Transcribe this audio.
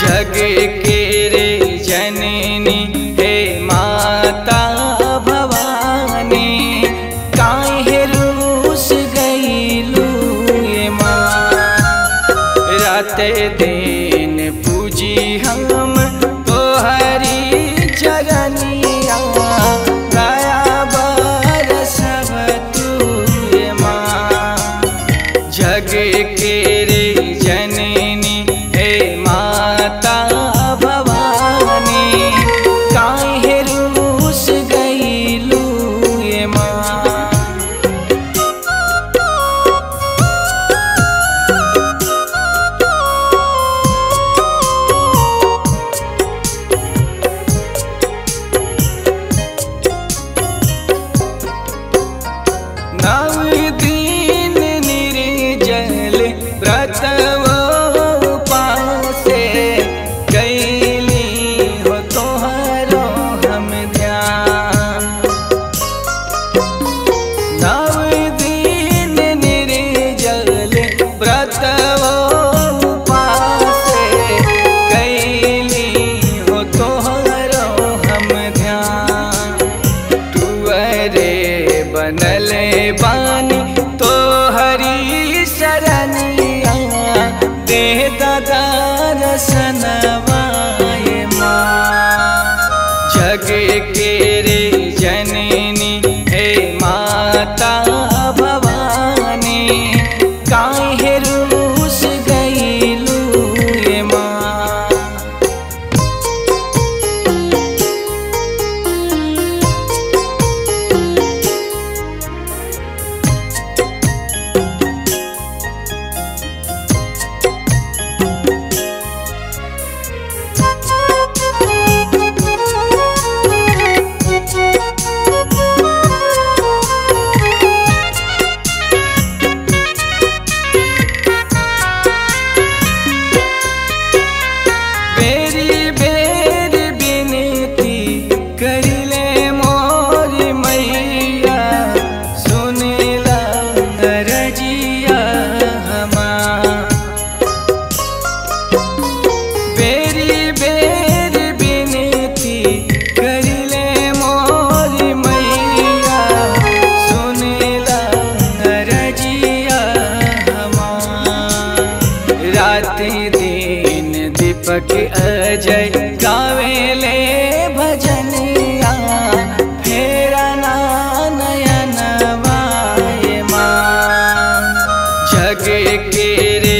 जग के रे जननी, हे माता भवानी, काहे रूस गईलू ये माँ? रात दिन पूजी हम sana. राति दिन दीपक अजय। गावेले भजनिया फेरा नयनवाय माँ। जग के रे